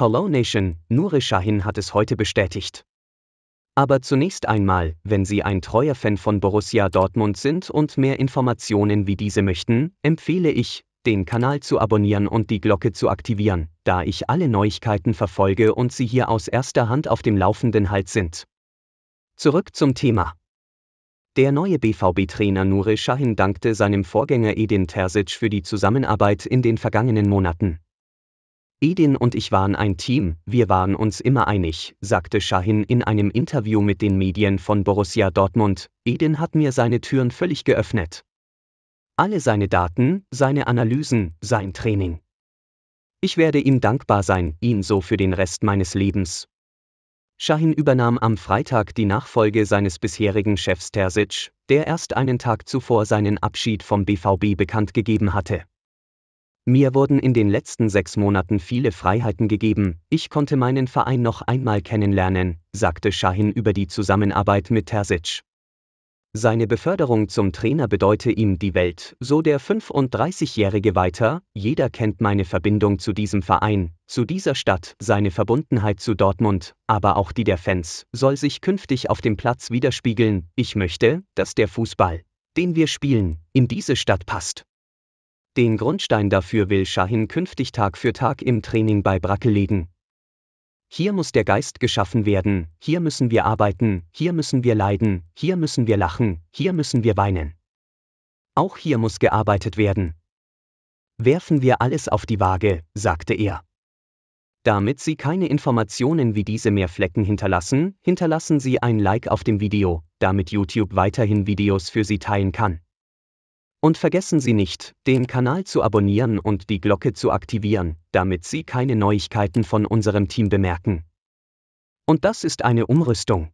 Hello Nation, Nure Shahin hat es heute bestätigt. Aber zunächst einmal, wenn Sie ein treuer Fan von Borussia Dortmund sind und mehr Informationen wie diese möchten, empfehle ich, den Kanal zu abonnieren und die Glocke zu aktivieren, da ich alle Neuigkeiten verfolge und Sie hier aus erster Hand auf dem laufenden Halt sind. Zurück zum Thema. Der neue BVB-Trainer Nure Shahin dankte seinem Vorgänger Edin Terzic für die Zusammenarbeit in den vergangenen Monaten. Edin und ich waren ein Team, wir waren uns immer einig, sagte Shahin in einem Interview mit den Medien von Borussia Dortmund. Edin hat mir seine Türen völlig geöffnet. Alle seine Daten, seine Analysen, sein Training. Ich werde ihm dankbar sein, ihn so für den Rest meines Lebens. Shahin übernahm am Freitag die Nachfolge seines bisherigen Chefs Terzic, der erst einen Tag zuvor seinen Abschied vom BVB bekannt gegeben hatte. Mir wurden in den letzten sechs Monaten viele Freiheiten gegeben, ich konnte meinen Verein noch einmal kennenlernen, sagte Shahin über die Zusammenarbeit mit Terzic. Seine Beförderung zum Trainer bedeute ihm die Welt, so der 35-Jährige weiter, jeder kennt meine Verbindung zu diesem Verein, zu dieser Stadt, seine Verbundenheit zu Dortmund, aber auch die der Fans, soll sich künftig auf dem Platz widerspiegeln, ich möchte, dass der Fußball, den wir spielen, in diese Stadt passt. Den Grundstein dafür will Shahin künftig Tag für Tag im Training bei Brackel legen. Hier muss der Geist geschaffen werden, hier müssen wir arbeiten, hier müssen wir leiden, hier müssen wir lachen, hier müssen wir weinen. Auch hier muss gearbeitet werden. Werfen wir alles auf die Waage, sagte er. Damit Sie keine Informationen wie diese mehr Flecken hinterlassen, hinterlassen Sie ein Like auf dem Video, damit YouTube weiterhin Videos für Sie teilen kann. Und vergessen Sie nicht, den Kanal zu abonnieren und die Glocke zu aktivieren, damit Sie keine Neuigkeiten von unserem Team bemerken. Und das ist eine Umrüstung.